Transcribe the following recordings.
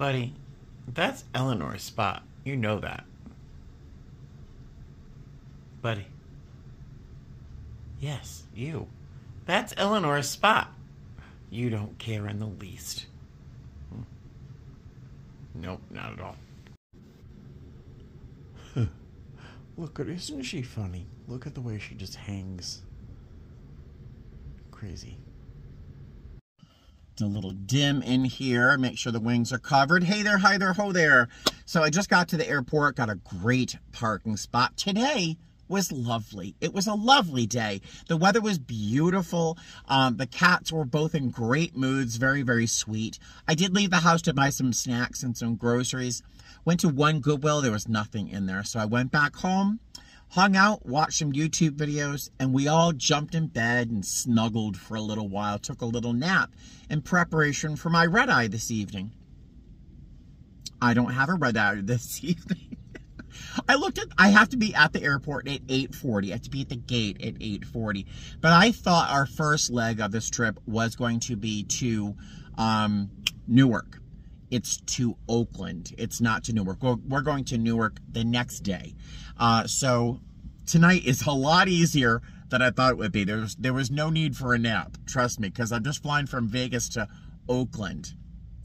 Buddy, that's Eleanor's spot. You know that. Buddy. Yes, you. That's Eleanor's spot. You don't care in the least. Hmm. Nope, not at all. Look at isn't she funny? Look at the way she just hangs. Crazy. A little dim in here. Make sure the wings are covered. Hey there, hi there, ho there. So I just got to the airport, got a great parking spot. Today was lovely. It was a lovely day. The weather was beautiful. Um, the cats were both in great moods, very, very sweet. I did leave the house to buy some snacks and some groceries. Went to one Goodwill, there was nothing in there. So I went back home hung out, watched some YouTube videos, and we all jumped in bed and snuggled for a little while, took a little nap in preparation for my red eye this evening. I don't have a red eye this evening. I looked at, I have to be at the airport at 8.40. I have to be at the gate at 8.40. But I thought our first leg of this trip was going to be to um, Newark. It's to Oakland. It's not to Newark. We're going to Newark the next day. Uh, so tonight is a lot easier than I thought it would be. There was, there was no need for a nap, trust me, because I'm just flying from Vegas to Oakland.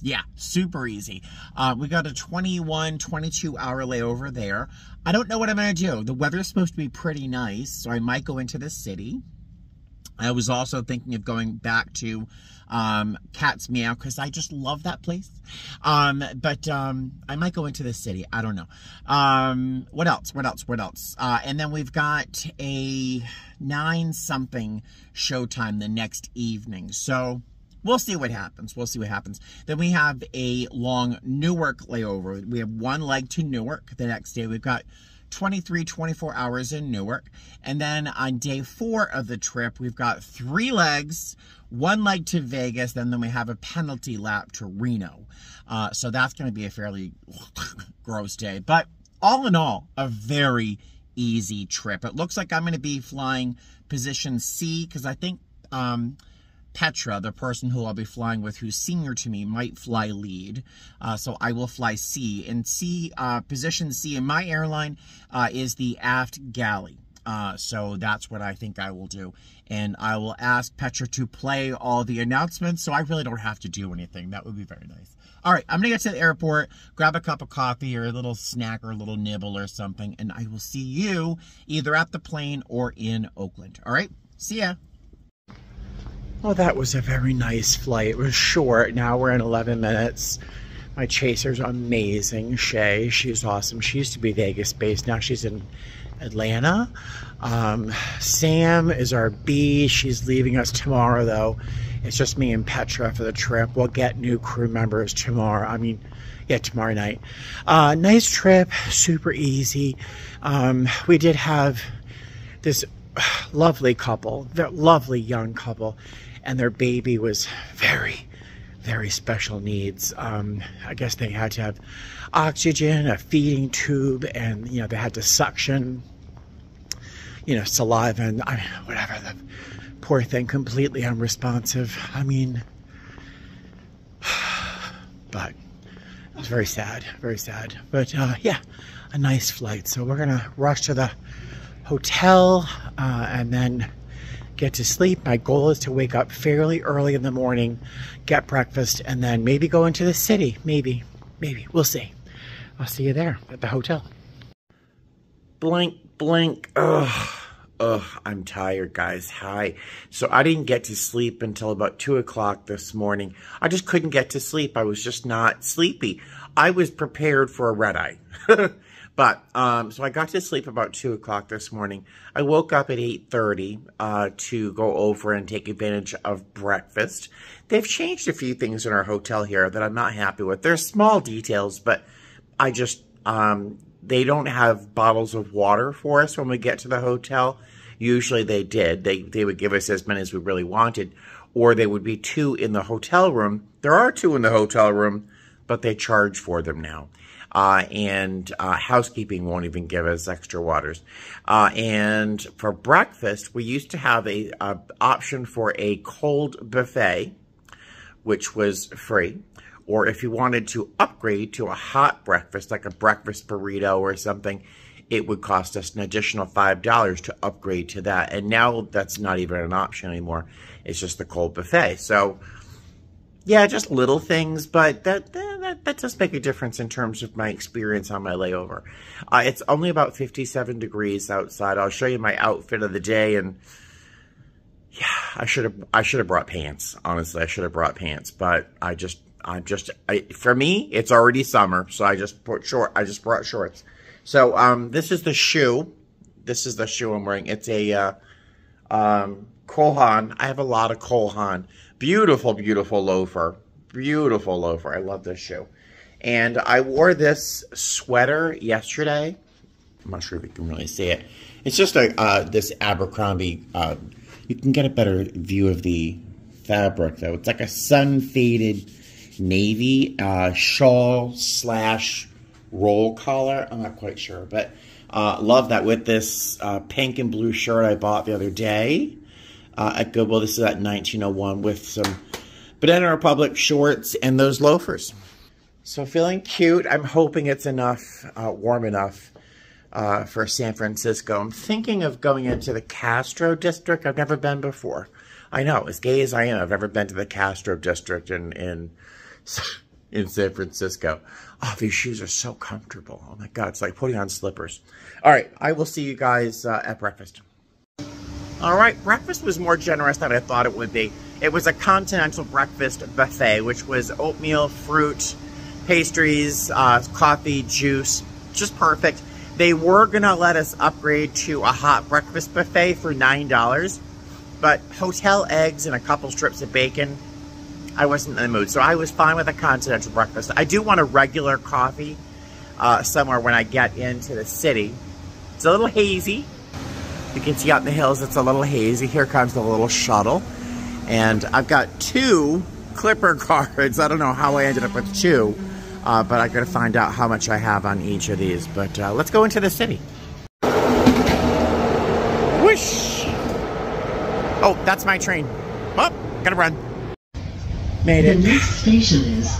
Yeah, super easy. Uh, we got a 21, 22 hour layover there. I don't know what I'm going to do. The weather's supposed to be pretty nice, so I might go into the city. I was also thinking of going back to um, Cat's Meow because I just love that place. Um, but um, I might go into the city. I don't know. Um, what else? What else? What else? Uh, and then we've got a nine something showtime the next evening. So we'll see what happens. We'll see what happens. Then we have a long Newark layover. We have one leg to Newark the next day. We've got 23, 24 hours in Newark. And then on day four of the trip, we've got three legs, one leg to Vegas, then then we have a penalty lap to Reno. Uh, so that's going to be a fairly gross day. But all in all, a very easy trip. It looks like I'm going to be flying position C because I think um, Petra, the person who I'll be flying with, who's senior to me, might fly lead. Uh, so I will fly C. And C, uh, position C in my airline uh, is the aft galley. Uh, so that's what I think I will do. And I will ask Petra to play all the announcements so I really don't have to do anything. That would be very nice. All right, I'm going to get to the airport, grab a cup of coffee or a little snack or a little nibble or something, and I will see you either at the plane or in Oakland. All right, see ya. Well, that was a very nice flight. It was short. Now we're in 11 minutes. My chaser's amazing. Shay, she's awesome. She used to be Vegas based. Now she's in Atlanta. Um, Sam is our B. She's leaving us tomorrow, though. It's just me and Petra for the trip. We'll get new crew members tomorrow. I mean, yeah, tomorrow night. Uh, nice trip, super easy. Um, we did have this lovely couple, the lovely young couple and their baby was very, very special needs. Um, I guess they had to have oxygen, a feeding tube, and you know they had to suction, you know, saliva and I mean, whatever. The poor thing, completely unresponsive. I mean, but it was very sad, very sad. But uh, yeah, a nice flight. So we're gonna rush to the hotel uh, and then get to sleep. My goal is to wake up fairly early in the morning, get breakfast, and then maybe go into the city. Maybe, maybe. We'll see. I'll see you there at the hotel. Blink, blink. Ugh. Ugh, I'm tired, guys. Hi. So I didn't get to sleep until about 2 o'clock this morning. I just couldn't get to sleep. I was just not sleepy. I was prepared for a red eye. But, um, so I got to sleep about 2 o'clock this morning. I woke up at 8.30 uh, to go over and take advantage of breakfast. They've changed a few things in our hotel here that I'm not happy with. They're small details, but I just, um, they don't have bottles of water for us when we get to the hotel. Usually they did. They, they would give us as many as we really wanted, or they would be two in the hotel room. There are two in the hotel room, but they charge for them now uh, and uh, housekeeping won't even give us extra waters. Uh, and for breakfast, we used to have a, a, option for a cold buffet, which was free, Or if you wanted to upgrade to a hot breakfast, like a breakfast burrito or something, it would cost us an additional $5 to upgrade to that. And now that's not even an option anymore. It's just the cold buffet. So, yeah, just little things, but that, that, that does make a difference in terms of my experience on my layover. Uh, it's only about 57 degrees outside. I'll show you my outfit of the day and yeah, I should have I should have brought pants. Honestly, I should have brought pants, but I just I'm just I, for me, it's already summer, so I just put short I just brought shorts. So um, this is the shoe. This is the shoe I'm wearing. It's a uh, um, Cole Haan. I have a lot of Cole Haan. Beautiful, beautiful loafer. Beautiful loafer. I love this shoe. And I wore this sweater yesterday. I'm not sure if you can really see it. It's just a uh, this Abercrombie. Uh, you can get a better view of the fabric though. It's like a sun faded navy uh, shawl slash roll collar. I'm not quite sure, but uh, love that with this uh, pink and blue shirt I bought the other day uh, at Goodwill. This is at 1901 with some Banana Republic shorts and those loafers. So feeling cute. I'm hoping it's enough, uh, warm enough uh, for San Francisco. I'm thinking of going into the Castro district. I've never been before. I know, as gay as I am, I've never been to the Castro district in in in San Francisco. Oh, these shoes are so comfortable. Oh my God, it's like putting on slippers. All right, I will see you guys uh, at breakfast. All right, breakfast was more generous than I thought it would be. It was a continental breakfast buffet, which was oatmeal, fruit, pastries, uh, coffee, juice, just perfect. They were to let us upgrade to a hot breakfast buffet for $9, but hotel eggs and a couple strips of bacon I wasn't in the mood. So I was fine with a continental breakfast. I do want a regular coffee uh, somewhere when I get into the city. It's a little hazy. You can see out in the hills, it's a little hazy. Here comes the little shuttle. And I've got two Clipper cards. I don't know how I ended up with two, uh, but I gotta find out how much I have on each of these. But uh, let's go into the city. Whoosh! Oh, that's my train. Oh, gotta run. Made it. The next station is.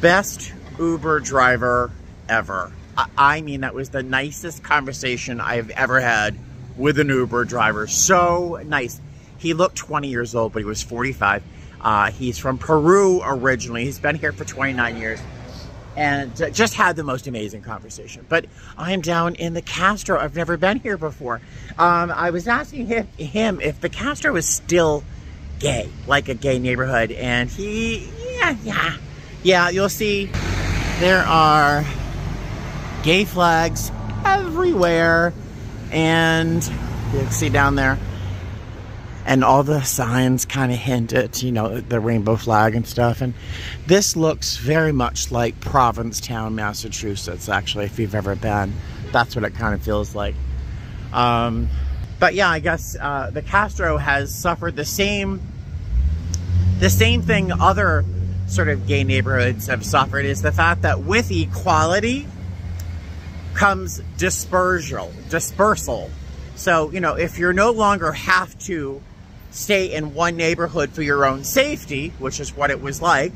Best Uber driver ever. I, I mean, that was the nicest conversation I've ever had with an Uber driver. So nice. He looked 20 years old, but he was 45. Uh, he's from Peru originally. He's been here for 29 years and just had the most amazing conversation. But I'm down in the Castro. I've never been here before. Um, I was asking him, him if the Castro was still gay, like a gay neighborhood. And he, yeah, yeah, yeah, you'll see there are gay flags everywhere. And you can see down there. And all the signs kind of hint at, you know, the rainbow flag and stuff. And this looks very much like Provincetown, Massachusetts, actually, if you've ever been. That's what it kind of feels like. Um, but yeah, I guess uh, the Castro has suffered the same the same thing other sort of gay neighborhoods have suffered is the fact that with equality comes dispersal, dispersal. So, you know, if you're no longer have to stay in one neighborhood for your own safety, which is what it was like,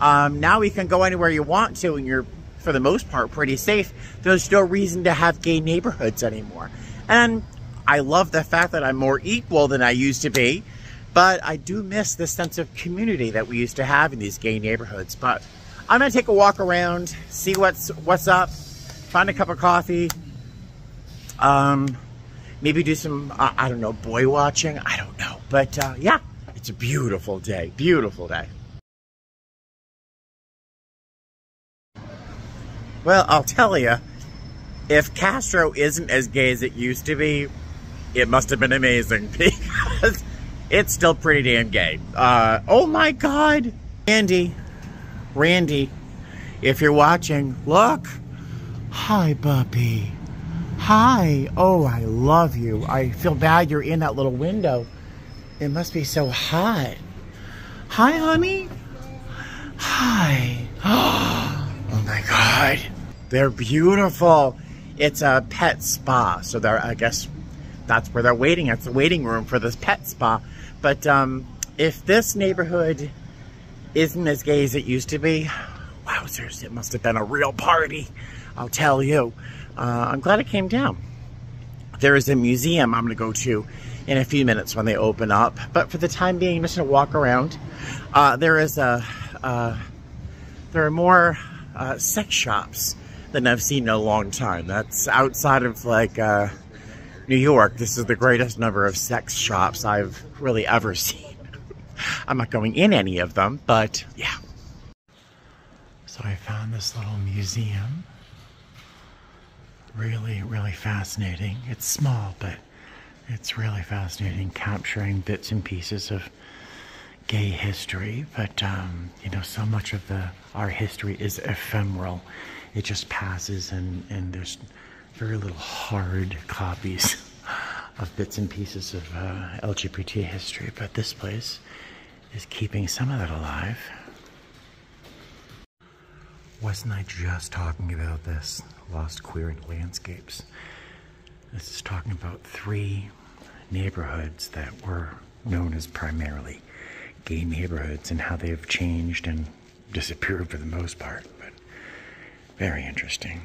um, now you can go anywhere you want to and you're, for the most part, pretty safe. There's no reason to have gay neighborhoods anymore. And I love the fact that I'm more equal than I used to be. But I do miss the sense of community that we used to have in these gay neighborhoods. But I'm gonna take a walk around, see what's what's up, find a cup of coffee, um, maybe do some uh, I don't know boy watching. I don't know, but uh, yeah, it's a beautiful day, beautiful day. Well, I'll tell you, if Castro isn't as gay as it used to be, it must have been amazing because it's still pretty damn gay. Uh, oh my God. Randy, Randy, if you're watching, look. Hi, puppy. Hi. Oh, I love you. I feel bad you're in that little window. It must be so hot. Hi, honey. Hi. Oh my God. They're beautiful. It's a pet spa. So they're, I guess, that's where they're waiting. It's the waiting room for this pet spa. But um, if this neighborhood isn't as gay as it used to be. Wowzers, it must have been a real party, I'll tell you. Uh, I'm glad it came down. There is a museum I'm going to go to in a few minutes when they open up. But for the time being, I'm just going to walk around. Uh, there is a, uh, there are more uh, sex shops than I've seen in a long time. That's outside of like uh, New York. This is the greatest number of sex shops I've really ever seen. I'm not going in any of them, but yeah. So I found this little museum. Really, really fascinating. It's small, but it's really fascinating capturing bits and pieces of gay history. But, um, you know, so much of the our history is ephemeral. It just passes and, and there's very little hard copies of bits and pieces of uh, LGBT history. But this place is keeping some of that alive. Wasn't I just talking about this? Lost Queer Landscapes. This is talking about three neighborhoods that were known as primarily gay neighborhoods and how they have changed and disappeared for the most part. But very interesting.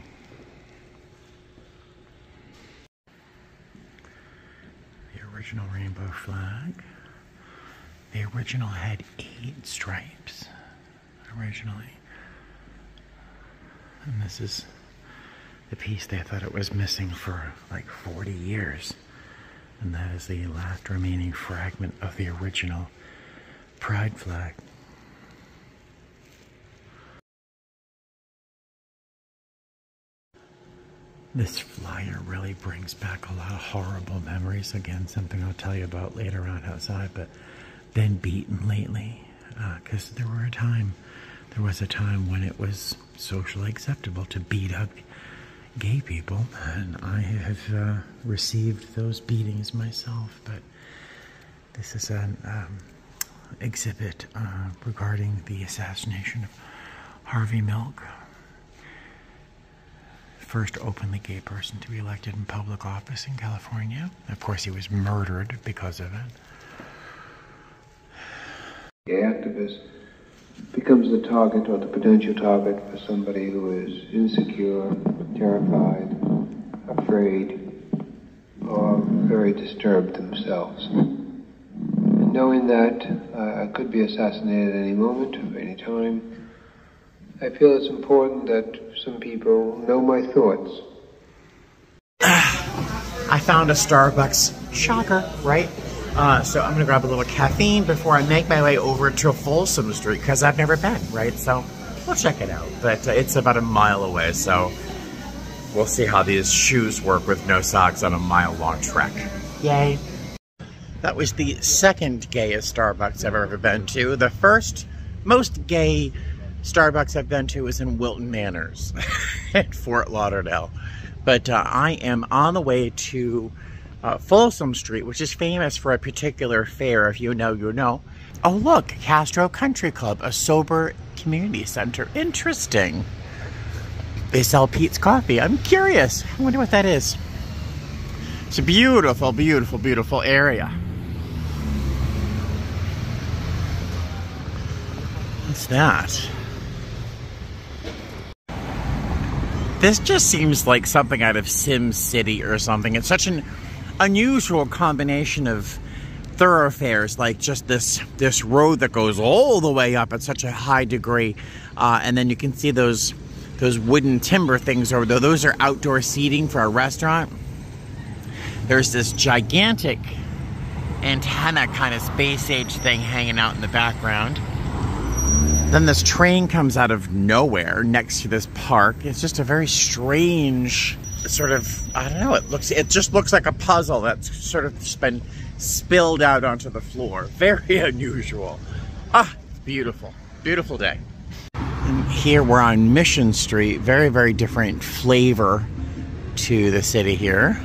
The original rainbow flag. The original had eight stripes originally. And this is the piece they thought it was missing for like 40 years. And that is the last remaining fragment of the original pride flag. This flyer really brings back a lot of horrible memories. Again, something I'll tell you about later on outside, but been beaten lately. Because uh, there were a time, there was a time when it was socially acceptable to beat up gay people, and I have uh, received those beatings myself. But this is an um, exhibit uh, regarding the assassination of Harvey Milk, first openly gay person to be elected in public office in California. Of course, he was murdered because of it. The activist becomes the target or the potential target for somebody who is insecure, terrified, afraid, or very disturbed themselves. And knowing that uh, I could be assassinated at any moment, at any time, I feel it's important that some people know my thoughts. I found a Starbucks. Shocker, right? Uh, so I'm gonna grab a little caffeine before I make my way over to Folsom Street because I've never been, right? So we'll check it out. But uh, it's about a mile away, so we'll see how these shoes work with no socks on a mile long trek. Yay. That was the second gayest Starbucks I've ever been to. The first most gay Starbucks I've been to was in Wilton Manors at Fort Lauderdale. But uh, I am on the way to uh, Folsom Street, which is famous for a particular fair. If you know, you know. Oh, look, Castro Country Club, a sober community center. Interesting. They sell Peet's coffee. I'm curious. I wonder what that is. It's a beautiful, beautiful, beautiful area. What's that? This just seems like something out of Sim City or something. It's such an unusual combination of thoroughfares like just this this road that goes all the way up at such a high degree uh, and then you can see those those wooden timber things over there. Those are outdoor seating for a restaurant. There's this gigantic antenna kind of space age thing hanging out in the background. Then this train comes out of nowhere next to this park. It's just a very strange sort of I don't know. It looks it just looks like a puzzle that's sort of been spilled out onto the floor. Very unusual. Ah, beautiful, beautiful day. Here we're on Mission Street. Very very different flavor to the city here.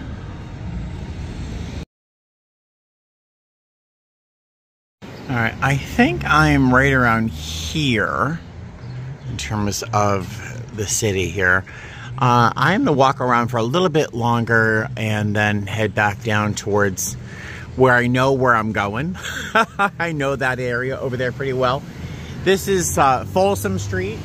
All right, I think I'm right around here in terms of the city here. Uh, I'm going to walk around for a little bit longer and then head back down towards where I know where I'm going. I know that area over there pretty well. This is uh, Folsom Street.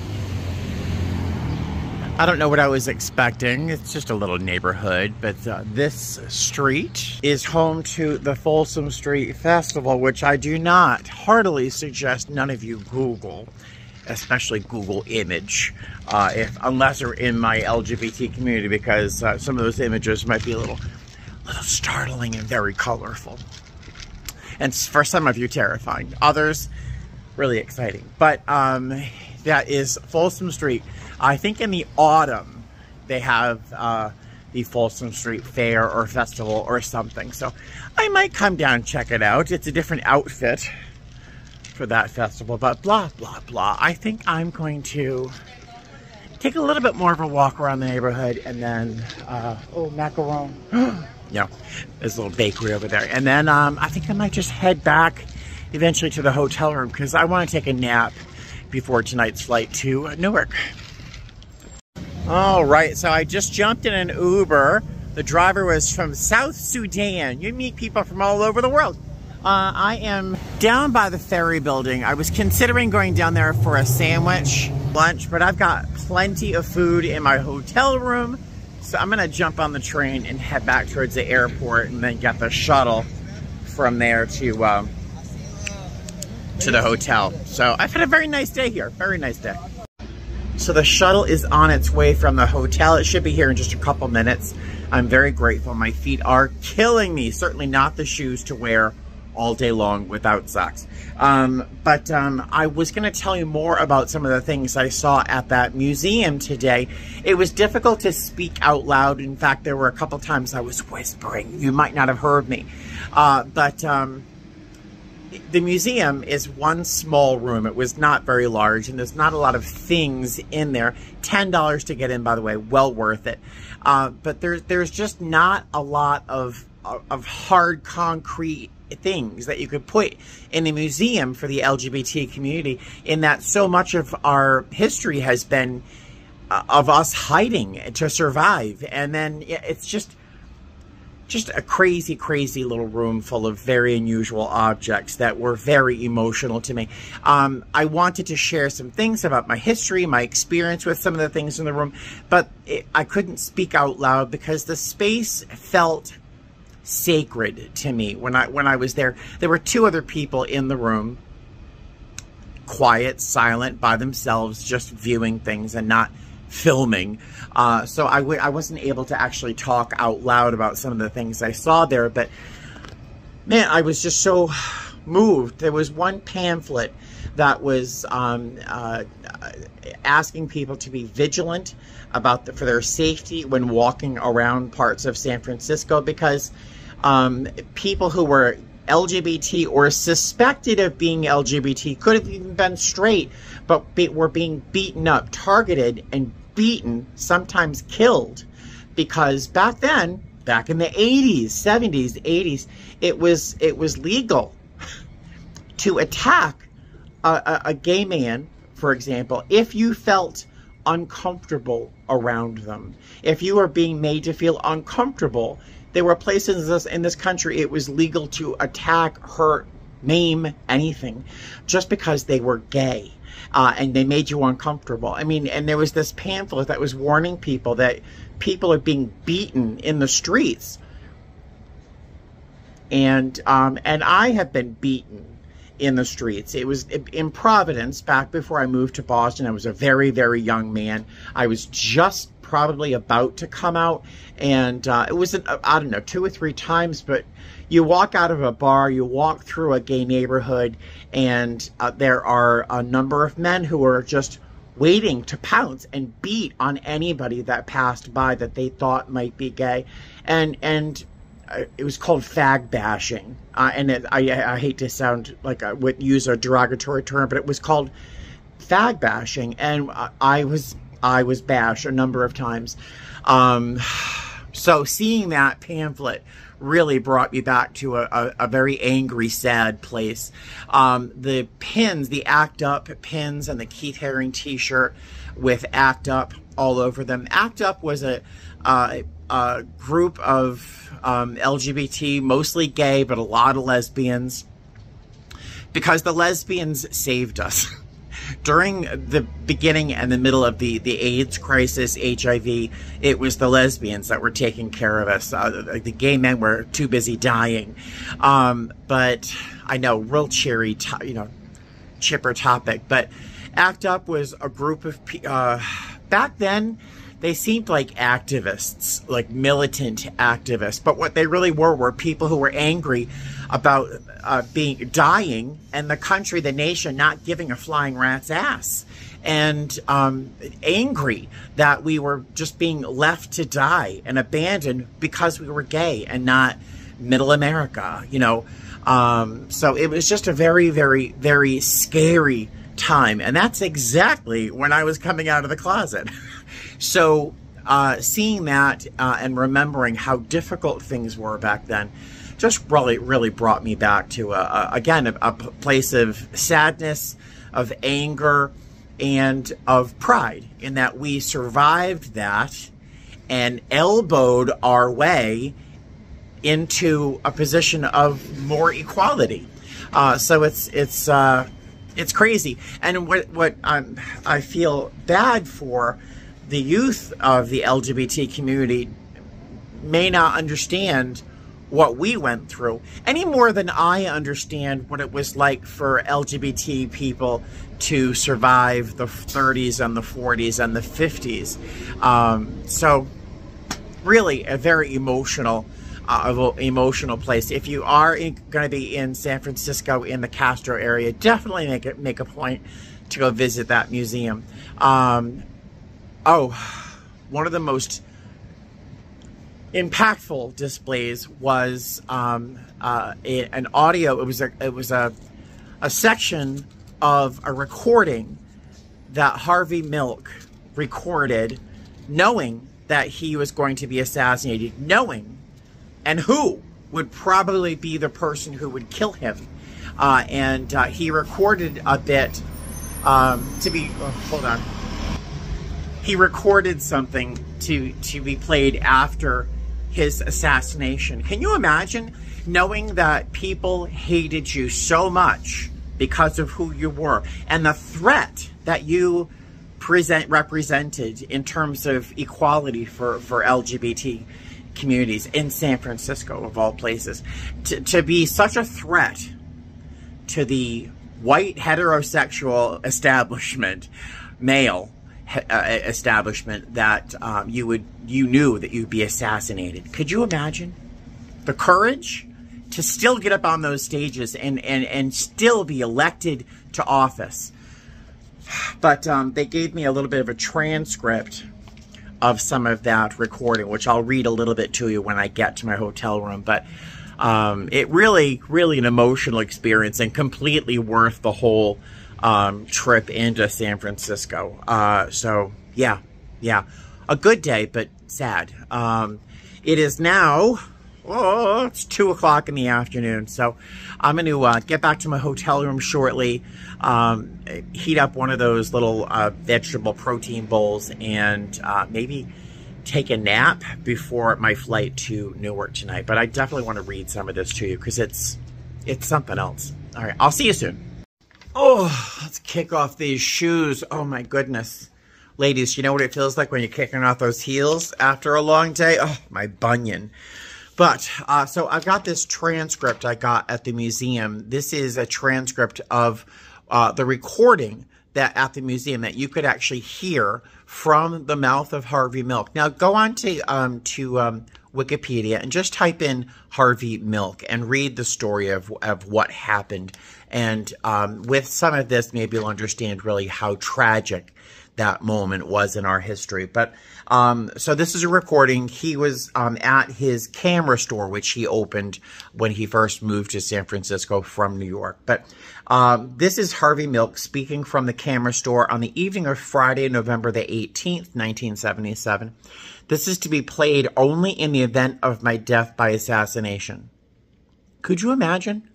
I don't know what I was expecting. It's just a little neighborhood, but uh, this street is home to the Folsom Street Festival, which I do not heartily suggest none of you Google, especially Google image, uh, if unless you're in my LGBT community, because uh, some of those images might be a little, little startling and very colorful. And for some of you, terrifying. Others, really exciting. But um, that is Folsom Street. I think in the autumn they have uh, the Folsom Street Fair or Festival or something. So I might come down and check it out. It's a different outfit for that festival, but blah, blah, blah. I think I'm going to take a little bit more of a walk around the neighborhood and then, uh, oh, macaron. know, there's a little bakery over there. And then um, I think I might just head back eventually to the hotel room because I want to take a nap before tonight's flight to Newark. All right, so I just jumped in an Uber. The driver was from South Sudan. You meet people from all over the world. Uh, I am down by the ferry building. I was considering going down there for a sandwich lunch, but I've got plenty of food in my hotel room. So I'm gonna jump on the train and head back towards the airport and then get the shuttle from there to um, to the hotel. So I've had a very nice day here, very nice day. So the shuttle is on its way from the hotel. It should be here in just a couple minutes. I'm very grateful. My feet are killing me. Certainly not the shoes to wear all day long without socks. Um, but um, I was going to tell you more about some of the things I saw at that museum today. It was difficult to speak out loud. In fact, there were a couple times I was whispering. You might not have heard me. Uh, but um, the museum is one small room. It was not very large, and there's not a lot of things in there. Ten dollars to get in, by the way, well worth it. Uh, but there's there's just not a lot of of hard concrete things that you could put in a museum for the LGBT community. In that, so much of our history has been uh, of us hiding to survive, and then it's just just a crazy, crazy little room full of very unusual objects that were very emotional to me. Um, I wanted to share some things about my history, my experience with some of the things in the room, but it, I couldn't speak out loud because the space felt sacred to me when I when I was there. There were two other people in the room, quiet, silent, by themselves, just viewing things and not filming. Uh, so I w I wasn't able to actually talk out loud about some of the things I saw there, but man, I was just so moved. There was one pamphlet that was um, uh, asking people to be vigilant about the, for their safety when walking around parts of San Francisco because um, people who were LGBT or suspected of being LGBT, could have even been straight, but be, were being beaten up, targeted, and beaten, sometimes killed. Because back then, back in the 80s, 70s, 80s, it was it was legal to attack a, a, a gay man, for example, if you felt uncomfortable around them. If you were being made to feel uncomfortable, there were places in this country it was legal to attack, hurt, maim anything just because they were gay uh, and they made you uncomfortable. I mean, and there was this pamphlet that was warning people that people are being beaten in the streets. And um, and I have been beaten in the streets. It was in Providence back before I moved to Boston. I was a very, very young man. I was just probably about to come out. And uh, it was, I don't know, two or three times, but you walk out of a bar, you walk through a gay neighborhood, and uh, there are a number of men who are just waiting to pounce and beat on anybody that passed by that they thought might be gay. And, and, uh, it was called fag bashing, uh, and it, I, I hate to sound like I would use a derogatory term, but it was called fag bashing, and I was I was bashed a number of times. Um, so seeing that pamphlet really brought me back to a, a, a very angry, sad place. Um, the pins, the ACT UP pins and the Keith Haring t-shirt with ACT UP all over them. ACT UP was a, a group of um, LGBT, mostly gay, but a lot of lesbians, because the lesbians saved us. during the beginning and the middle of the, the AIDS crisis, HIV, it was the lesbians that were taking care of us. Uh, the gay men were too busy dying. Um, but I know, real cheery, you know, chipper topic. But ACT UP was a group of, uh, back then, they seemed like activists, like militant activists. But what they really were were people who were angry about uh, being dying and the country, the nation, not giving a flying rat's ass, and um, angry that we were just being left to die and abandoned because we were gay and not Middle America. You know, um, so it was just a very, very, very scary time, and that's exactly when I was coming out of the closet. So uh, seeing that uh, and remembering how difficult things were back then just really, really brought me back to, a, a, again, a, a place of sadness, of anger, and of pride in that we survived that and elbowed our way into a position of more equality. Uh, so it's it's uh, it's crazy, and what what I'm, I feel bad for the youth of the LGBT community may not understand what we went through any more than I understand what it was like for LGBT people to survive the 30s and the 40s and the 50s. Um, so, really, a very emotional. Uh, emotional place. If you are going to be in San Francisco in the Castro area, definitely make it make a point to go visit that museum. Um, Oh, one of the most impactful displays was um, uh, a, an audio. It was a it was a a section of a recording that Harvey Milk recorded, knowing that he was going to be assassinated, knowing and who would probably be the person who would kill him. Uh, and uh, he recorded a bit um, to be. Oh, hold on he recorded something to to be played after his assassination. Can you imagine knowing that people hated you so much because of who you were and the threat that you present represented in terms of equality for for LGBT communities in San Francisco of all places to, to be such a threat to the white heterosexual establishment male establishment that um, you would you knew that you'd be assassinated. Could you imagine the courage to still get up on those stages and and and still be elected to office? But um, they gave me a little bit of a transcript of some of that recording, which I'll read a little bit to you when I get to my hotel room. But um, it really, really an emotional experience and completely worth the whole um, trip into San Francisco. Uh, so yeah, yeah, a good day, but sad. Um, it is now, oh, it's two o'clock in the afternoon. So I'm going to uh, get back to my hotel room shortly, um, heat up one of those little uh, vegetable protein bowls and uh, maybe take a nap before my flight to Newark tonight. But I definitely want to read some of this to you because it's, it's something else. All right, I'll see you soon. Oh, let's kick off these shoes. Oh my goodness. Ladies, you know what it feels like when you're kicking off those heels after a long day? Oh, my bunion. But, uh, so I've got this transcript I got at the museum. This is a transcript of uh, the recording that at the museum that you could actually hear from the mouth of Harvey Milk. Now, go on to, um, to um, Wikipedia and just type in Harvey Milk and read the story of, of what happened and um, with some of this, maybe you'll understand really how tragic that moment was in our history. But um, so this is a recording. He was um, at his camera store, which he opened when he first moved to San Francisco from New York. But um, this is Harvey Milk speaking from the camera store on the evening of Friday, November the 18th, 1977. This is to be played only in the event of my death by assassination. Could you imagine?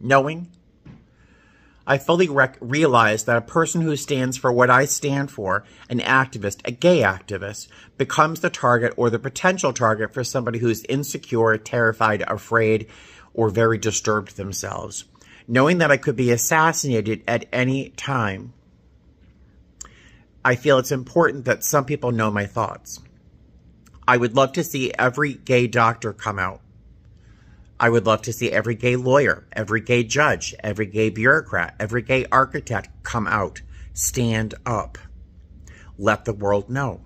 Knowing. I fully realize that a person who stands for what I stand for, an activist, a gay activist, becomes the target or the potential target for somebody who's insecure, terrified, afraid, or very disturbed themselves. knowing that I could be assassinated at any time, I feel it's important that some people know my thoughts. I would love to see every gay doctor come out. I would love to see every gay lawyer, every gay judge, every gay bureaucrat, every gay architect come out, stand up, let the world know.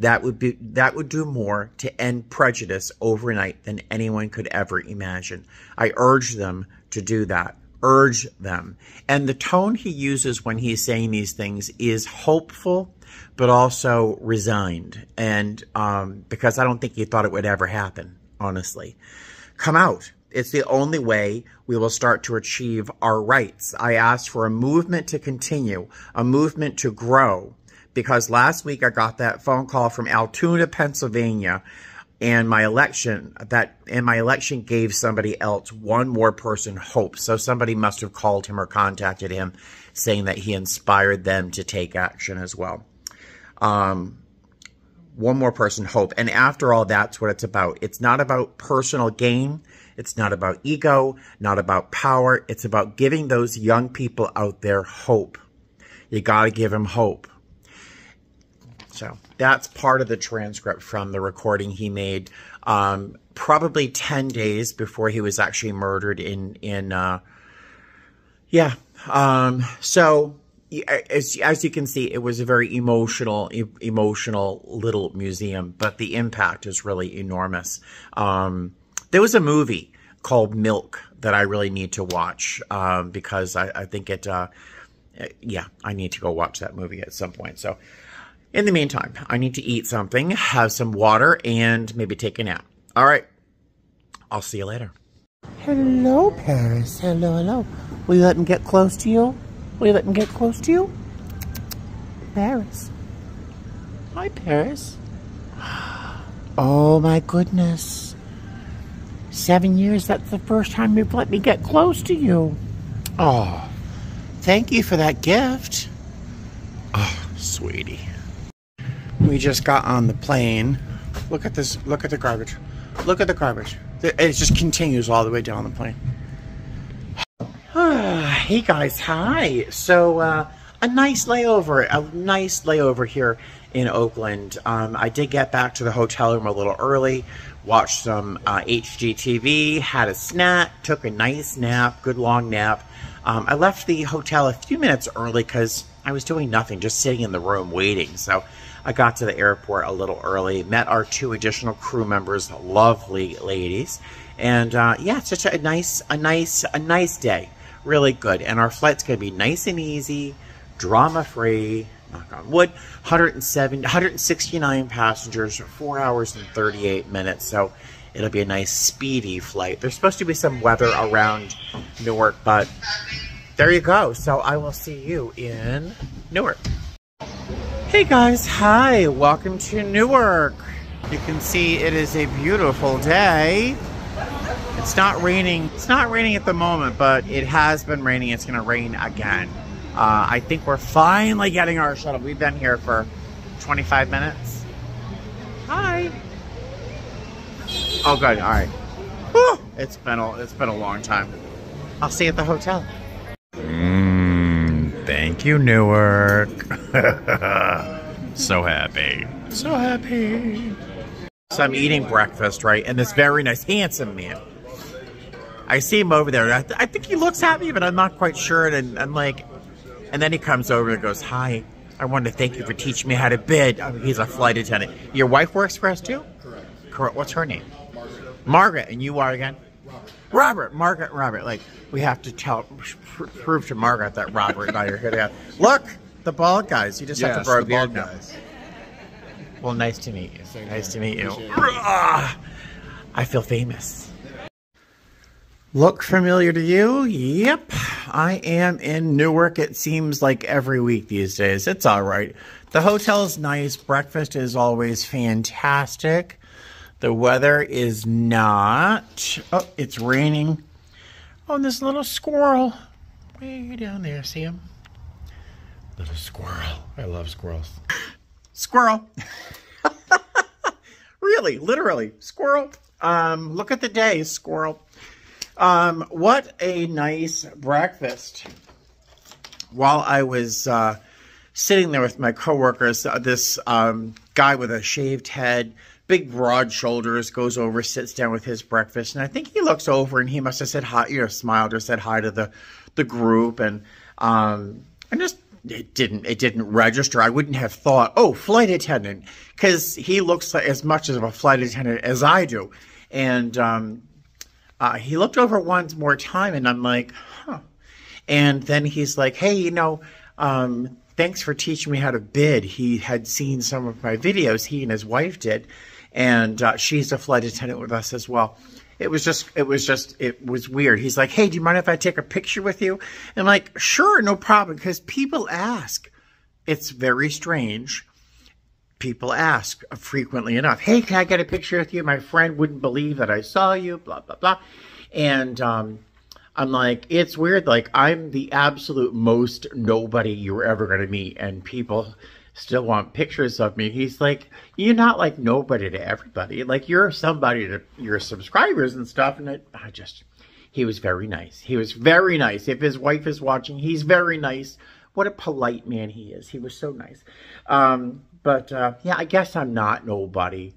That would be that would do more to end prejudice overnight than anyone could ever imagine. I urge them to do that. Urge them. And the tone he uses when he's saying these things is hopeful, but also resigned. And um, because I don't think he thought it would ever happen, honestly. Come out. It's the only way we will start to achieve our rights. I asked for a movement to continue, a movement to grow, because last week I got that phone call from Altoona, Pennsylvania, and my election that and my election gave somebody else one more person hope. So somebody must have called him or contacted him saying that he inspired them to take action as well. Um, one more person hope. And after all, that's what it's about. It's not about personal gain. It's not about ego, not about power. It's about giving those young people out there hope. You got to give them hope. So that's part of the transcript from the recording he made um, probably 10 days before he was actually murdered in, in uh, yeah. Um, so as, as you can see, it was a very emotional, e emotional little museum, but the impact is really enormous. Um, there was a movie called Milk that I really need to watch um, because I, I, think it, uh, yeah, I need to go watch that movie at some point. So in the meantime, I need to eat something, have some water, and maybe take a nap. All right. I'll see you later. Hello, Paris. Hello, hello. Will you let me get close to you? Will you let me get close to you? Paris. Hi, Paris. Oh, my goodness. Seven years, that's the first time you've let me get close to you. Oh, thank you for that gift. Oh, sweetie. We just got on the plane. Look at this. Look at the garbage. Look at the garbage. It just continues all the way down the plane. hey guys, hi. So, uh, a nice layover, a nice layover here in Oakland. Um, I did get back to the hotel room a little early, watched some uh, HGTV, had a snack, took a nice nap, good long nap. Um, I left the hotel a few minutes early because I was doing nothing, just sitting in the room waiting. So I got to the airport a little early, met our two additional crew members, lovely ladies, and uh, yeah, such a nice, a nice, a nice day, really good. And our flight's gonna be nice and easy, drama free. Knock on wood. 107, 169 passengers, four hours and 38 minutes. So it'll be a nice speedy flight. There's supposed to be some weather around Newark, but there you go. So I will see you in Newark. Hey guys, hi, welcome to Newark. You can see it is a beautiful day. It's not raining, it's not raining at the moment, but it has been raining. It's gonna rain again. Uh, I think we're finally getting our shuttle. We've been here for 25 minutes. Hi. Oh good, all right. Whew. It's been a, it's been a long time. I'll see you at the hotel. Thank you, Newark. so happy. So happy. So I'm eating breakfast, right? And this very nice, handsome man. I see him over there. I, th I think he looks at me, but I'm not quite sure. And I'm like, and then he comes over and goes, Hi, I wanted to thank you for teaching me how to bid. I mean, he's a flight attendant. Your wife works for us too? Correct. Correct. What's her name? Margaret. Margaret. And you are again? Robert. Robert, Margaret, Robert. Like we have to tell, pr- prove to Margaret that Robert and I are here. Look, the bald guys. You just have to Yes, grow a the beard bald now. guys. Well, nice to meet you. Same nice here. to meet you. I feel famous. Look familiar to you? Yep. I am in Newark. It seems like every week these days. It's all right. The hotel is nice. Breakfast is always fantastic. The weather is not. Oh, it's raining. Oh, and this little squirrel. Way down there. See him? Little squirrel. I love squirrels. Squirrel. really, literally, squirrel. Um, look at the day, squirrel. Um, what a nice breakfast. While I was uh, sitting there with my coworkers, uh, this um, guy with a shaved head, big broad shoulders, goes over, sits down with his breakfast, and I think he looks over and he must have said hi, you know, smiled or said hi to the the group, and um, I just it didn't it didn't register. I wouldn't have thought, oh, flight attendant, because he looks like as much of a flight attendant as I do, and um, uh, he looked over once more time, and I'm like, huh. And then he's like, hey, you know, um, thanks for teaching me how to bid. He had seen some of my videos. He and his wife did, and uh, she's a flight attendant with us as well it was just it was just it was weird he's like hey do you mind if i take a picture with you and I'm like sure no problem because people ask it's very strange people ask frequently enough hey can i get a picture with you my friend wouldn't believe that i saw you blah blah blah and um, i'm like it's weird like i'm the absolute most nobody you're ever going to meet and people still want pictures of me. He's like, you're not like nobody to everybody. Like you're somebody to your subscribers and stuff. And it, I just, he was very nice. He was very nice. If his wife is watching, he's very nice. What a polite man he is. He was so nice. Um, but uh, yeah, I guess I'm not nobody.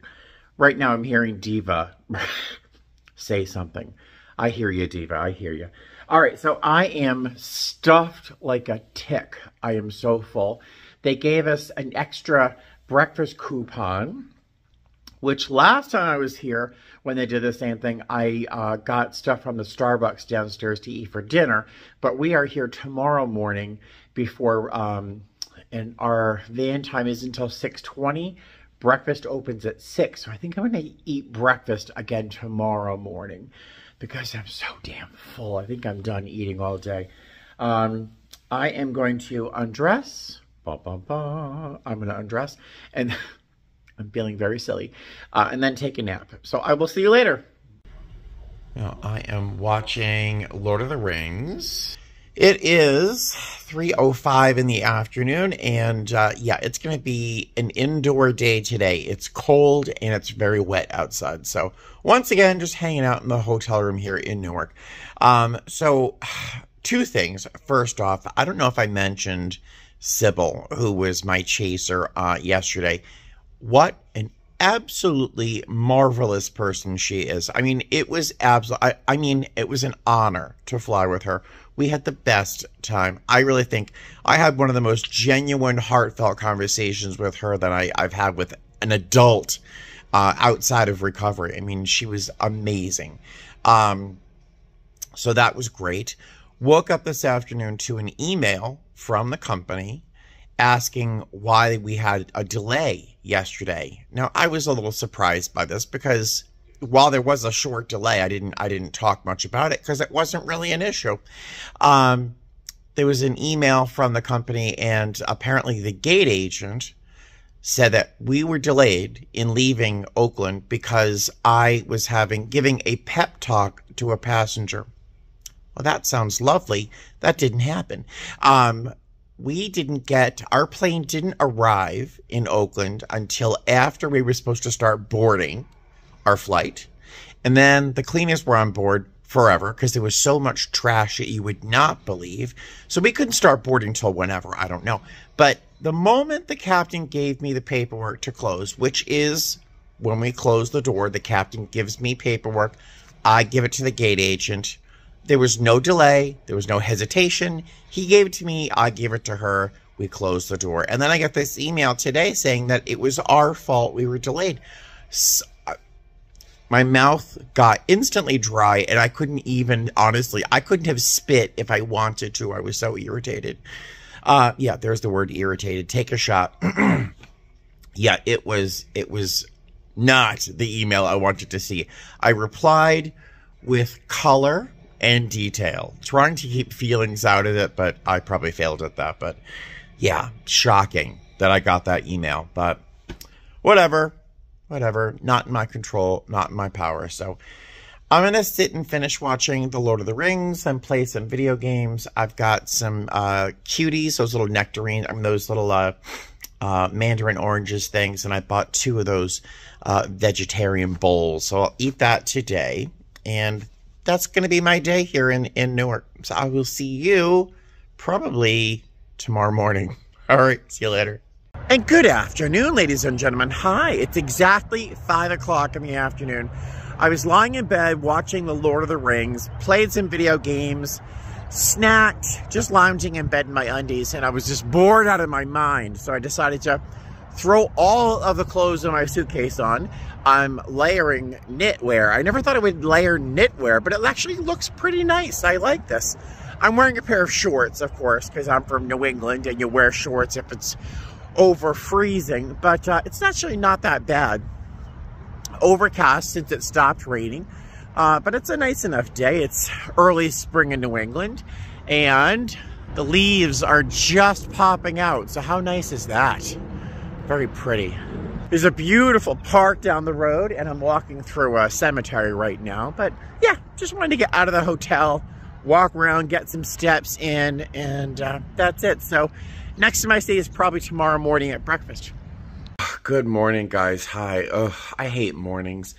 Right now, I'm hearing Diva say something. I hear you, Diva. I hear you. All right, so I am stuffed like a tick. I am so full. They gave us an extra breakfast coupon, which last time I was here, when they did the same thing, I uh, got stuff from the Starbucks downstairs to eat for dinner. But we are here tomorrow morning before, um, and our van time is until 6.20. Breakfast opens at 6. So I think I'm going to eat breakfast again tomorrow morning because I'm so damn full. I think I'm done eating all day. Um, I am going to undress, Ba, ba, ba. I'm going to undress and I'm feeling very silly. Uh, and then take a nap. So I will see you later. I am watching Lord of the Rings. It is 3.05 in the afternoon, and uh, yeah, it's going to be an indoor day today. It's cold and it's very wet outside. So once again, just hanging out in the hotel room here in Newark. Um, so two things. First off, I don't know if I mentioned Sybil, who was my chaser uh, yesterday. What an absolutely marvelous person she is. I mean, it was absolutely, I, I mean, it was an honor to fly with her. We had the best time. I really think I had one of the most genuine, heartfelt conversations with her that I, I've had with an adult uh, outside of recovery. I mean, she was amazing. Um, so that was great. Woke up this afternoon to an email from the company asking why we had a delay yesterday. Now, I was a little surprised by this because while there was a short delay, I didn't I didn't talk much about it because it wasn't really an issue. Um, there was an email from the company, and apparently the gate agent said that we were delayed in leaving Oakland because I was having giving a pep talk to a passenger. Well, that sounds lovely. That didn't happen. Um, we didn't get, our plane didn't arrive in Oakland until after we were supposed to start boarding our flight. And then the cleaners were on board forever because there was so much trash that you would not believe. So we couldn't start boarding till whenever, I don't know. But the moment the captain gave me the paperwork to close, which is when we close the door, the captain gives me paperwork. I give it to the gate agent. There was no delay. There was no hesitation. He gave it to me. I gave it to her. We closed the door. And then I got this email today saying that it was our fault we were delayed. So, my mouth got instantly dry and I couldn't even, honestly, I couldn't have spit if I wanted to. I was so irritated. Uh, yeah, there's the word irritated. Take a shot. yeah, it was, it was not the email I wanted to see. I replied with color and detail. Trying to keep feelings out of it, but I probably failed at that. But yeah, shocking that I got that email. But whatever, whatever. Not in my control, not in my power. So I'm going to sit and finish watching The Lord of the Rings and play some video games. I've got some uh, cuties, those little nectarines, I mean, those little uh, uh, mandarin oranges things, and I bought two of those uh, vegetarian bowls. So I'll eat that today. And that's going to be my day here in, in Newark. So I will see you probably tomorrow morning. All right, see you later. And good afternoon, ladies and gentlemen. Hi, it's exactly 5 o'clock in the afternoon. I was lying in bed watching The Lord of the Rings, played some video games, snacked, just lounging in bed in my undies, and I was just bored out of my mind. So I decided to throw all of the clothes in my suitcase on. I'm layering knitwear. I never thought I would layer knitwear, but it actually looks pretty nice. I like this. I'm wearing a pair of shorts, of course, because I'm from New England and you wear shorts if it's over freezing, but uh, it's actually not that bad. Overcast since it stopped raining, uh, but it's a nice enough day. It's early spring in New England, and the leaves are just popping out. So how nice is that? Very pretty. There's a beautiful park down the road, and I'm walking through a cemetery right now. But yeah, just wanted to get out of the hotel, walk around, get some steps in, and uh, that's it. So next to my stay is probably tomorrow morning at breakfast. Good morning, guys. Hi. Ugh, I hate mornings.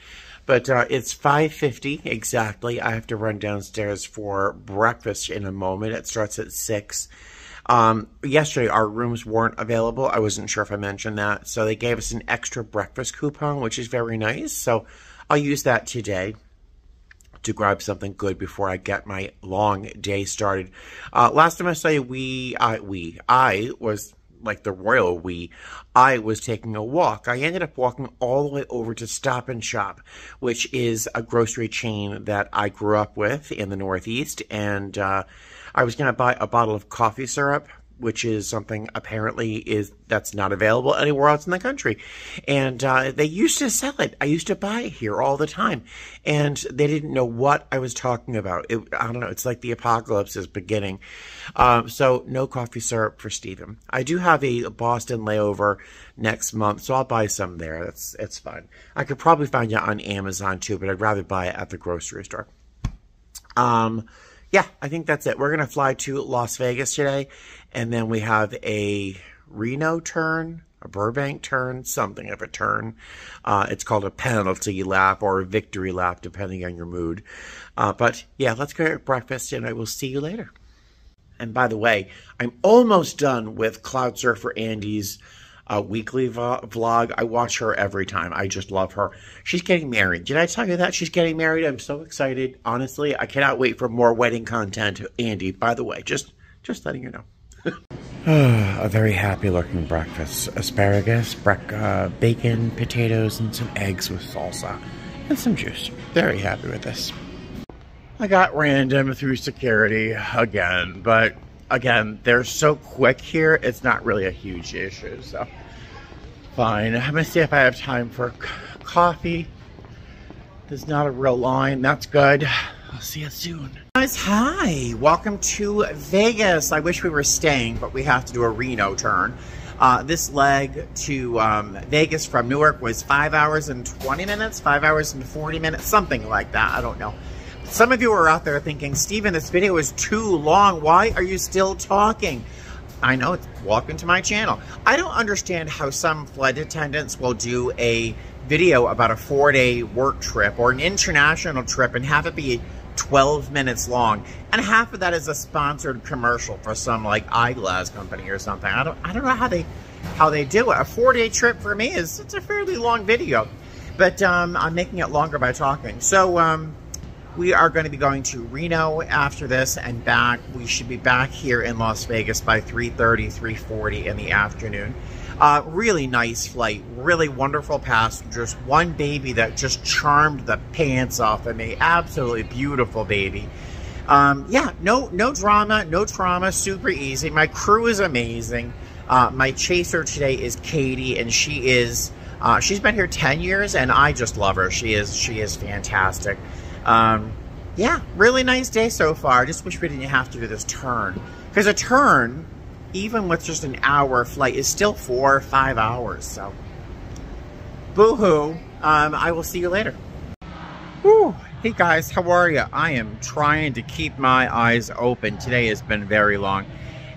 But uh, it's 5.50 exactly. I have to run downstairs for breakfast in a moment. It starts at 6. Um, yesterday, our rooms weren't available. I wasn't sure if I mentioned that. So they gave us an extra breakfast coupon, which is very nice. So I'll use that today to grab something good before I get my long day started. Uh, last time I saw you, we, I, we, I was like the royal we, I was taking a walk. I ended up walking all the way over to Stop and Shop, which is a grocery chain that I grew up with in the Northeast. And uh, I was going to buy a bottle of coffee syrup which is something apparently is that's not available anywhere else in the country. And uh, they used to sell it. I used to buy it here all the time, and they didn't know what I was talking about. It, I don't know. It's like the apocalypse is beginning. Um, so no coffee syrup for Steven. I do have a Boston layover next month, so I'll buy some there. That's it's fine. I could probably find it on Amazon too, but I'd rather buy it at the grocery store. Um yeah, I think that's it. We're going to fly to Las Vegas today, and then we have a Reno turn, a Burbank turn, something of a turn. Uh, it's called a penalty lap or a victory lap, depending on your mood. Uh, but yeah, let's go get breakfast, and I will see you later. And by the way, I'm almost done with Cloud Surfer Andy's uh, weekly vlog. I watch her every time. I just love her. She's getting married. Did I tell you that she's getting married? I'm so excited. Honestly, I cannot wait for more wedding content. Andy, by the way, just just letting you know. a very happy looking breakfast. Asparagus, uh, bacon, potatoes, and some eggs with salsa. And some juice. Very happy with this. I got random through security again, but again, they're so quick here, it's not really a huge issue, so fine. I'm gonna see if I have time for coffee. There's not a real line, that's good. I'll see you soon. Guys, hi, welcome to Vegas. I wish we were staying, but we have to do a Reno turn. Uh, this leg to um, Vegas from Newark was five hours and 20 minutes, five hours and 40 minutes, something like that, I don't know. Some of you are out there thinking, Steven, this video is too long. Why are you still talking? I know, it's welcome to my channel. I don't understand how some flight attendants will do a video about a four-day work trip or an international trip and have it be 12 minutes long. And half of that is a sponsored commercial for some like eyeglass company or something. I don't I don't know how they how they do it. A four-day trip for me is it's a fairly long video. But um, I'm making it longer by talking. So um, we are going to be going to Reno after this and back. We should be back here in Las Vegas by 3.30, 3.40 in the afternoon. Uh, really nice flight, really wonderful passengers. One baby that just charmed the pants off of me. Absolutely beautiful baby. Um, yeah, no, no drama, no trauma, super easy. My crew is amazing. Uh, my chaser today is Katie, and she is, uh, she's been here 10 years, and I just love her. She is, she is fantastic. Um, yeah, really nice day so far. Just wish we didn't have to do this turn. Because a turn, even with just an hour flight, is still four or five hours. So, boo-hoo. Um, I will see you later. Whew. Hey guys, how are you? I am trying to keep my eyes open. Today has been very long.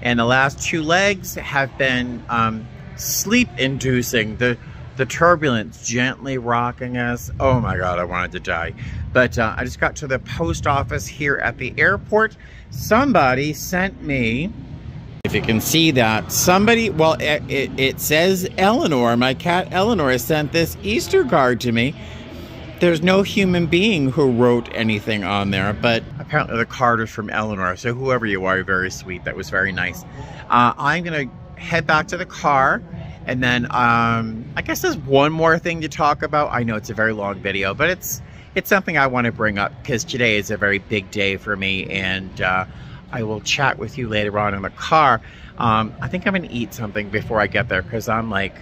And the last two legs have been um, sleep-inducing. The the turbulence gently rocking us. Oh my God, I wanted to die. But uh, I just got to the post office here at the airport. Somebody sent me, if you can see that, somebody, well, it, it, it says Eleanor, my cat Eleanor sent this Easter card to me. There's no human being who wrote anything on there, but apparently the card is from Eleanor. So whoever you are, you're very sweet. That was very nice. Uh, I'm to head back to the car and then um, I guess there's one more thing to talk about. I know it's a very long video, but it's it's something I want to bring up because today is a very big day for me and uh, I will chat with you later on in the car. Um, I think I'm going to eat something before I get there because I'm like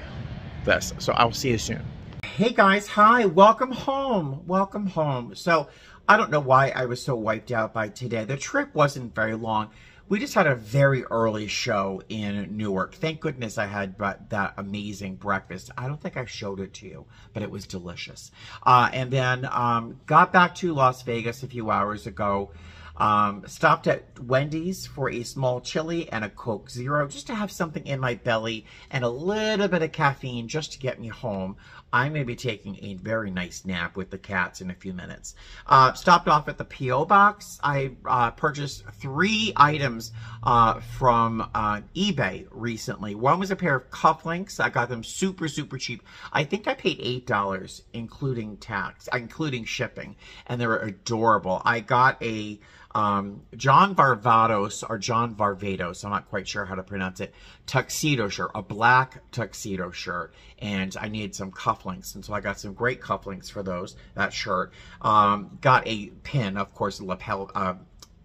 this. So I'll see you soon. Hey guys, hi, welcome home, welcome home. So I don't know why I was so wiped out by today. The trip wasn't very long we just had a very early show in Newark. Thank goodness I had that amazing breakfast. I don't think I showed it to you, but it was delicious. Uh, and then um, got back to Las Vegas a few hours ago. Um, stopped at Wendy's for a small chili and a Coke Zero just to have something in my belly and a little bit of caffeine just to get me home. I'm going to be taking a very nice nap with the cats in a few minutes. Uh, stopped off at the P.O. Box. I uh, purchased three items uh, from uh, eBay recently. One was a pair of cufflinks. I got them super, super cheap. I think I paid $8, including tax, including shipping, and they were adorable. I got a um, John Varvatos, or John Varvatos, I'm not quite sure how to pronounce it, tuxedo shirt, a black tuxedo shirt. And I needed some cufflinks. And so I got some great cufflinks for those, that shirt. Um, got a pin, of course, a lapel, uh,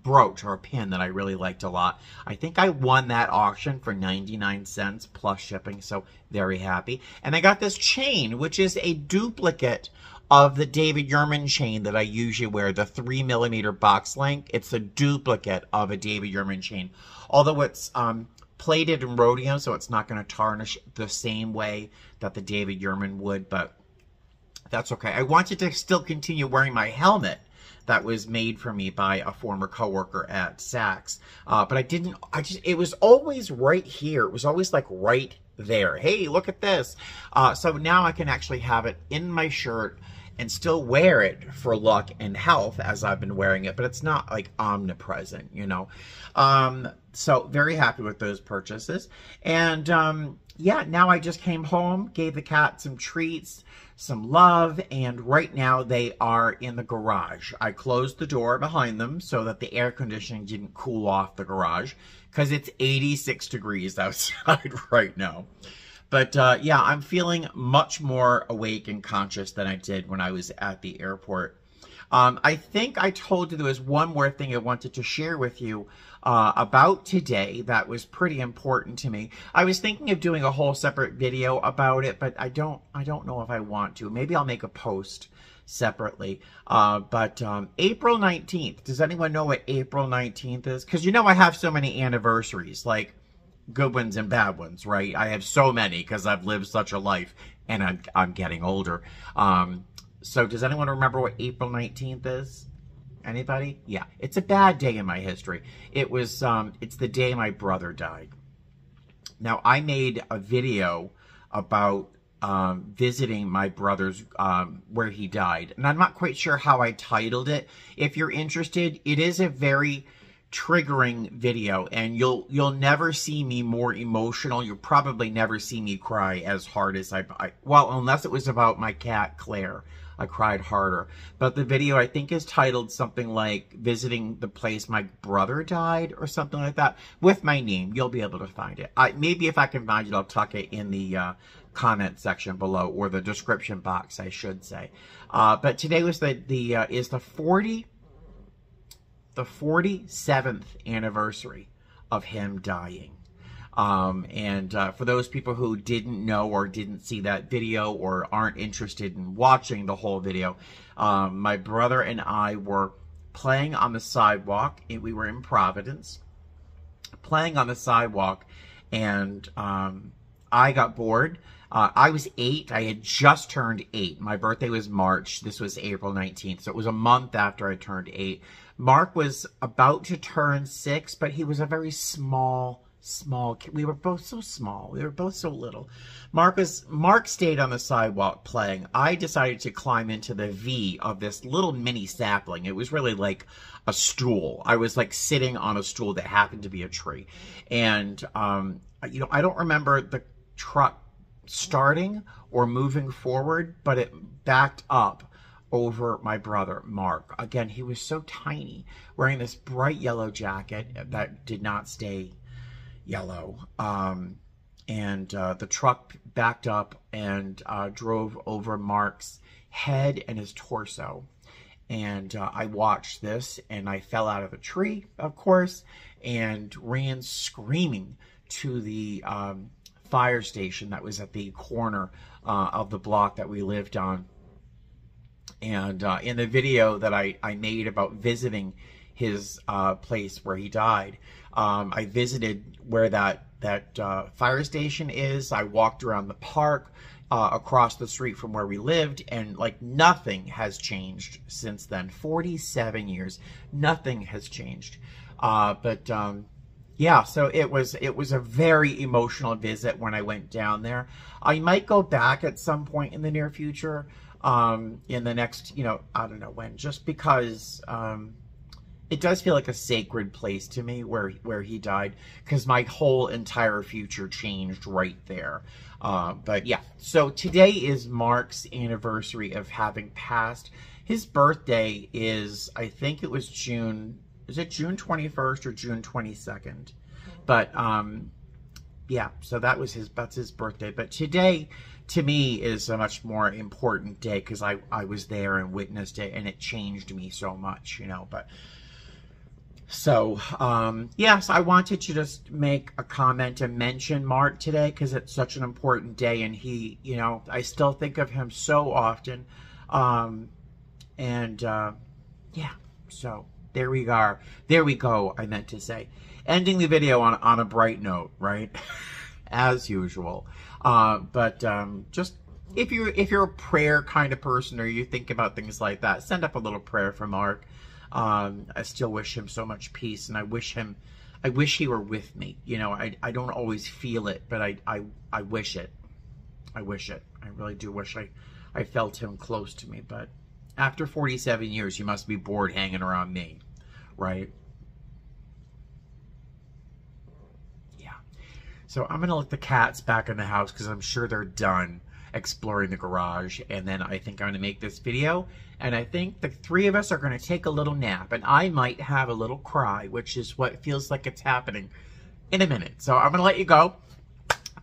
brooch or a pin that I really liked a lot. I think I won that auction for 99 cents plus shipping, so very happy. And I got this chain, which is a duplicate of the David Yurman chain that I usually wear, the 3 millimeter box link. It's a duplicate of a David Yurman chain. Although it's um, plated in rhodium, so it's not going to tarnish the same way that the David Yurman would, but that's okay. I wanted to still continue wearing my helmet that was made for me by a former coworker at Saks. Uh, but I didn't, I just, it was always right here. It was always like right there. Hey, look at this. Uh, so now I can actually have it in my shirt and still wear it for luck and health as I've been wearing it, but it's not like omnipresent, you know. Um, so very happy with those purchases. And um, yeah, now I just came home, gave the cat some treats, some love, and right now they are in the garage. I closed the door behind them so that the air conditioning didn't cool off the garage because it's 86 degrees outside right now. But uh, yeah, I'm feeling much more awake and conscious than I did when I was at the airport. Um, I think I told you there was one more thing I wanted to share with you uh, about today that was pretty important to me. I was thinking of doing a whole separate video about it, but I don't I don't know if I want to. Maybe I'll make a post separately. Uh, but um, April 19th, does anyone know what April 19th is? Because you know I have so many anniversaries. Like good ones and bad ones, right? I have so many because I've lived such a life and I'm, I'm getting older. Um, so does anyone remember what April 19th is? Anybody? Yeah, it's a bad day in my history. It was, um, it's the day my brother died. Now, I made a video about um, visiting my brother's um, where he died. And I'm not quite sure how I titled it. If you're interested, it is a very triggering video and you'll you'll never see me more emotional. You'll probably never see me cry as hard as I, I, well unless it was about my cat Claire. I cried harder. But the video I think is titled something like visiting the place my brother died or something like that with my name. You'll be able to find it. I maybe if I can find it I'll tuck it in the uh, comment section below or the description box I should say. Uh, but today was the the uh, is the 40 the 47th anniversary of him dying. Um, and uh, for those people who didn't know or didn't see that video or aren't interested in watching the whole video, um, my brother and I were playing on the sidewalk. And We were in Providence, playing on the sidewalk, and um, I got bored. Uh, I was eight. I had just turned eight. My birthday was March. This was April 19th. So it was a month after I turned eight. Mark was about to turn six, but he was a very small small. Kid. We were both so small. We were both so little. Mark was Mark stayed on the sidewalk playing. I decided to climb into the V of this little mini sapling. It was really like a stool. I was like sitting on a stool that happened to be a tree, and um, you know I don't remember the truck starting or moving forward, but it backed up over my brother, Mark. Again, he was so tiny, wearing this bright yellow jacket that did not stay yellow. Um, and uh, the truck backed up and uh, drove over Mark's head and his torso. And uh, I watched this and I fell out of a tree, of course, and ran screaming to the um, fire station that was at the corner uh, of the block that we lived on and uh, in the video that I, I made about visiting his uh, place where he died, um, I visited where that that uh, fire station is. I walked around the park uh, across the street from where we lived, and like nothing has changed since then. Forty-seven years, nothing has changed. Uh, but um, yeah, so it was it was a very emotional visit when I went down there. I might go back at some point in the near future um, in the next, you know, I don't know when, just because um, it does feel like a sacred place to me where where he died, because my whole entire future changed right there. Uh, but yeah, so today is Mark's anniversary of having passed. His birthday is, I think it was June, is it June 21st or June 22nd? But um, yeah, so that was his, that's his birthday. But today, to me is a much more important day because I, I was there and witnessed it and it changed me so much, you know, but so, um, yes, I wanted to just make a comment and mention Mark today because it's such an important day and he, you know, I still think of him so often. Um, and, uh, yeah, so there we are. There we go, I meant to say. Ending the video on, on a bright note, right? As usual. Uh, but um, just if you're if you're a prayer kind of person or you think about things like that, send up a little prayer for Mark. Um, I still wish him so much peace, and I wish him, I wish he were with me. You know, I I don't always feel it, but I I I wish it. I wish it. I really do wish I I felt him close to me. But after 47 years, you must be bored hanging around me, right? So I'm going to let the cats back in the house because I'm sure they're done exploring the garage. And then I think I'm going to make this video. And I think the three of us are going to take a little nap. And I might have a little cry, which is what feels like it's happening in a minute. So I'm going to let you go.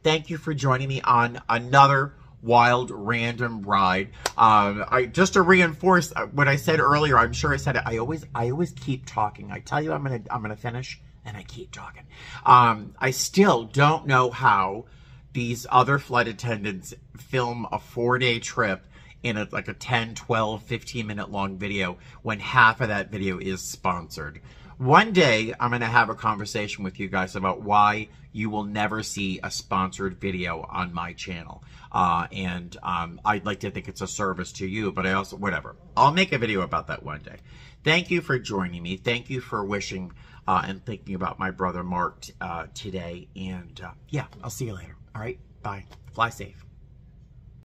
Thank you for joining me on another wild random ride. Um, I just to reinforce what I said earlier. I'm sure I said it. I always I always keep talking. I tell you I'm gonna I'm gonna finish and I keep talking. Um, I still don't know how these other flight attendants film a four day trip in a, like a 10, 12, 15 minute long video when half of that video is sponsored. One day, I'm going to have a conversation with you guys about why you will never see a sponsored video on my channel. Uh, and um, I'd like to think it's a service to you, but I also, whatever. I'll make a video about that one day. Thank you for joining me. Thank you for wishing uh, and thinking about my brother Mark uh, today. And uh, yeah, I'll see you later. All right, bye. Fly safe.